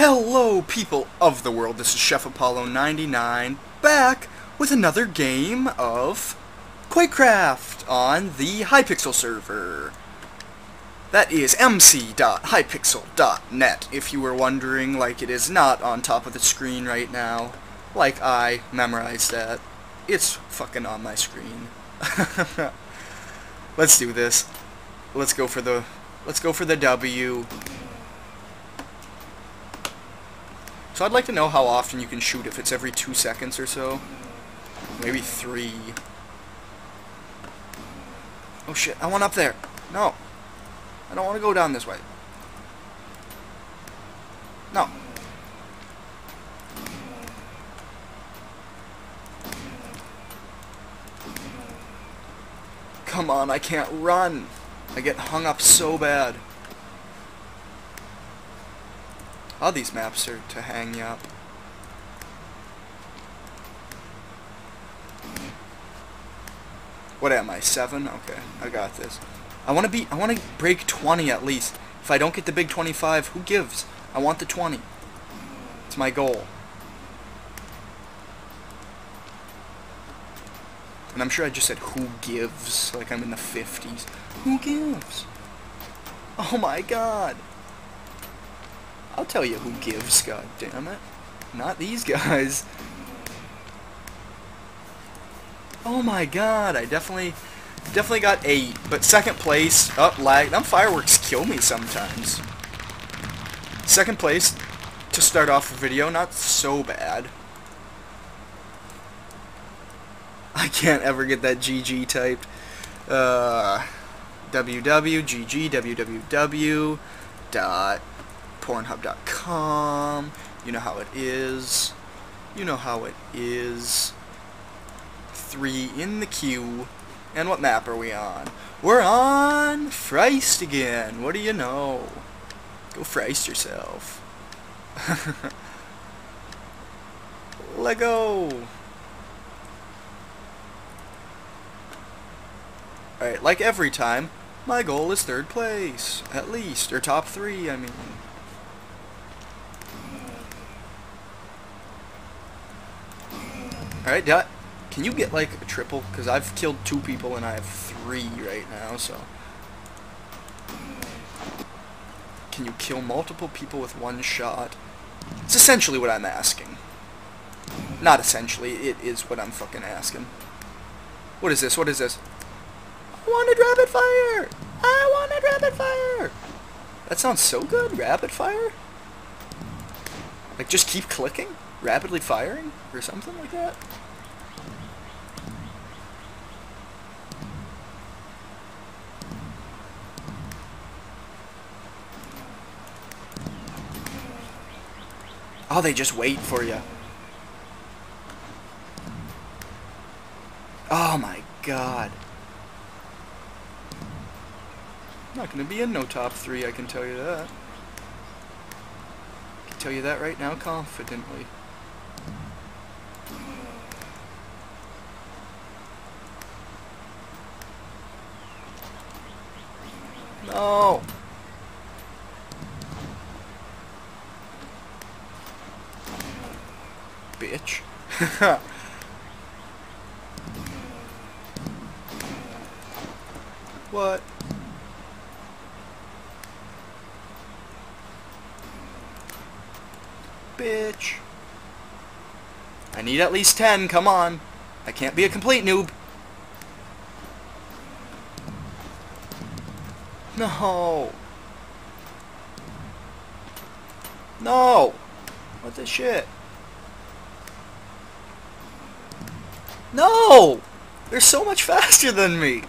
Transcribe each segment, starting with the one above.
Hello, people of the world. This is Chef Apollo 99 back with another game of Quakecraft on the Hypixel server. That is mc.hypixel.net if you were wondering, like it is not on top of the screen right now. Like I memorized that. It's fucking on my screen. Let's do this. Let's go for the let's go for the W. So I'd like to know how often you can shoot, if it's every two seconds or so. Maybe three. Oh shit, I want up there. No. I don't want to go down this way. No. Come on, I can't run. I get hung up so bad. All these maps are to hang you up. What am I? Seven? Okay, I got this. I want to be. I want to break 20 at least. If I don't get the big 25, who gives? I want the 20. It's my goal. And I'm sure I just said who gives, like I'm in the 50s. Who gives? Oh my god. I'll tell you who gives, god damn it. Not these guys. Oh my god, I definitely definitely got eight, but second place, up oh, lag. Them fireworks kill me sometimes. Second place to start off a video, not so bad. I can't ever get that GG typed. Uh, www, www, dot pornhub.com. You know how it is. You know how it is. Three in the queue. And what map are we on? We're on Freist again. What do you know? Go Freist yourself. Let go. Alright, like every time, my goal is third place. At least. Or top three, I mean. Alright, can you get like a triple? Because I've killed two people and I have three right now, so. Can you kill multiple people with one shot? It's essentially what I'm asking. Not essentially, it is what I'm fucking asking. What is this? What is this? I wanted rapid fire! I wanted rapid fire! That sounds so good, rapid fire? Like, just keep clicking? Rapidly firing? Or something like that? Oh, they just wait for you. Oh my god. Not going to be in no top three, I can tell you that. I can tell you that right now confidently. No! bitch. what? Bitch. I need at least 10, come on. I can't be a complete noob. No. No. What the shit? No! They're so much faster than me!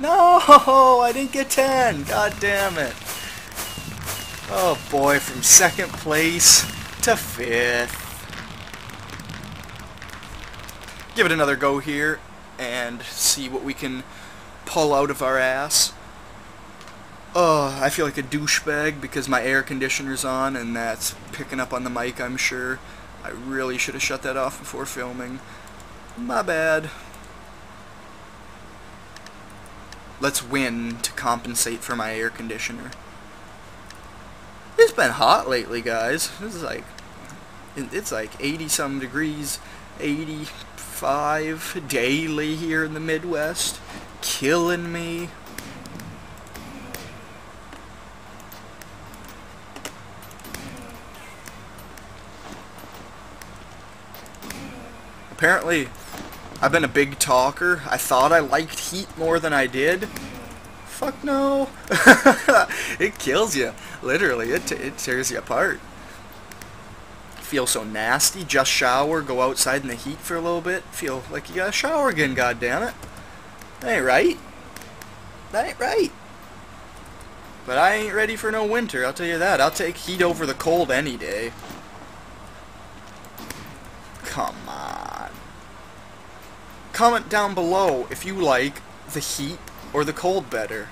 No! I didn't get 10! God damn it! Oh boy, from second place to fifth. Give it another go here and see what we can pull out of our ass. Oh, I feel like a douchebag because my air conditioner's on and that's picking up on the mic, I'm sure. I really should have shut that off before filming. My bad. let's win to compensate for my air conditioner. It's been hot lately, guys. This is like, it's like 80 some degrees, 85 daily here in the Midwest. Killing me. Apparently, I've been a big talker. I thought I liked heat more than I did. Fuck no. it kills you. Literally, it, it tears you apart. Feel so nasty. Just shower, go outside in the heat for a little bit. Feel like you got a shower again, God damn it. That ain't right. That ain't right. But I ain't ready for no winter, I'll tell you that. I'll take heat over the cold any day. Come on. Comment down below if you like the heat or the cold better.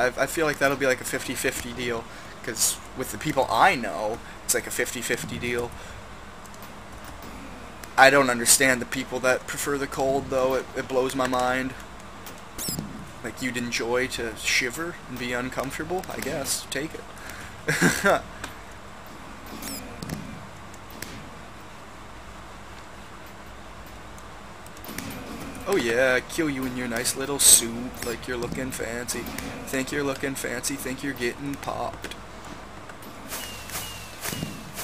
I, I feel like that'll be like a 50-50 deal. Because with the people I know, it's like a 50-50 deal. I don't understand the people that prefer the cold, though. It, it blows my mind. Like, you'd enjoy to shiver and be uncomfortable? I guess. Take it. Oh yeah, kill you in your nice little suit, like you're looking fancy. Think you're looking fancy, think you're getting popped.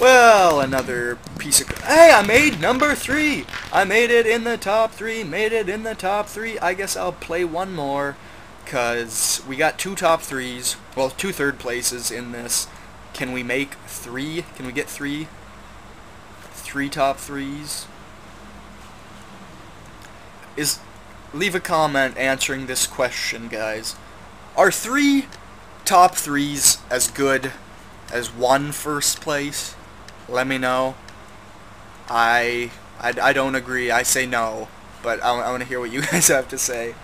Well, another piece of... Hey, I made number three! I made it in the top three, made it in the top three. I guess I'll play one more, because we got two top threes, well, two third places in this. Can we make three? Can we get three? Three top threes? Is leave a comment answering this question, guys. Are three top threes as good as one first place? Let me know. I I, I don't agree. I say no, but I, I want to hear what you guys have to say.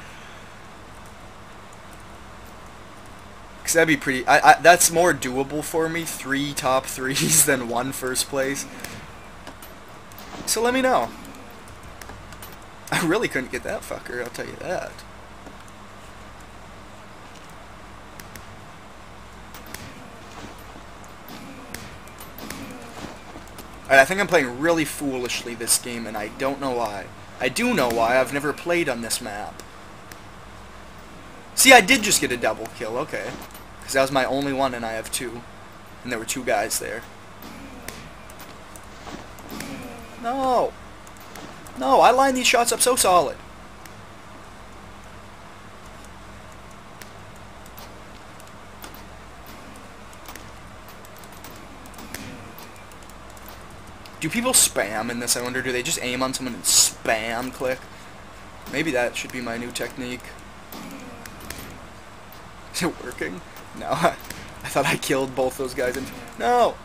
Cause that'd be pretty. I, I that's more doable for me. Three top threes than one first place. So let me know. I really couldn't get that fucker, I'll tell you that. I think I'm playing really foolishly this game, and I don't know why. I do know why, I've never played on this map. See, I did just get a double kill, okay. Because that was my only one, and I have two. And there were two guys there. No! No, I line these shots up so solid. Do people spam in this? I wonder, do they just aim on someone and spam click? Maybe that should be my new technique. Is it working? No, I thought I killed both those guys. And no!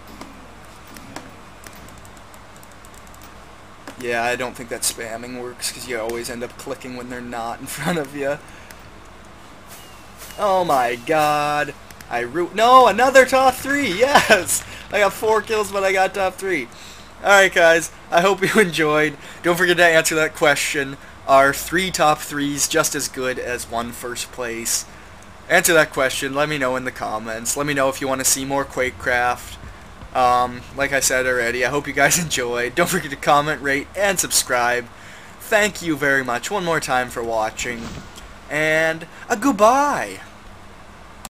Yeah, I don't think that spamming works because you always end up clicking when they're not in front of you. Oh my god. I root. No, another top three. Yes! I got four kills, but I got top three. Alright, guys. I hope you enjoyed. Don't forget to answer that question. Are three top threes just as good as one first place? Answer that question. Let me know in the comments. Let me know if you want to see more QuakeCraft. Um, like I said already, I hope you guys enjoyed. Don't forget to comment, rate, and subscribe. Thank you very much one more time for watching. And a goodbye.